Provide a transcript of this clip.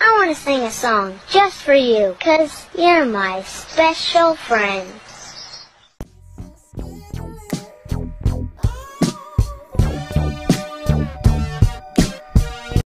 I want to sing a song just for you, cause you're my special friend.